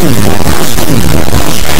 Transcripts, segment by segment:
すいません。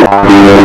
Bye.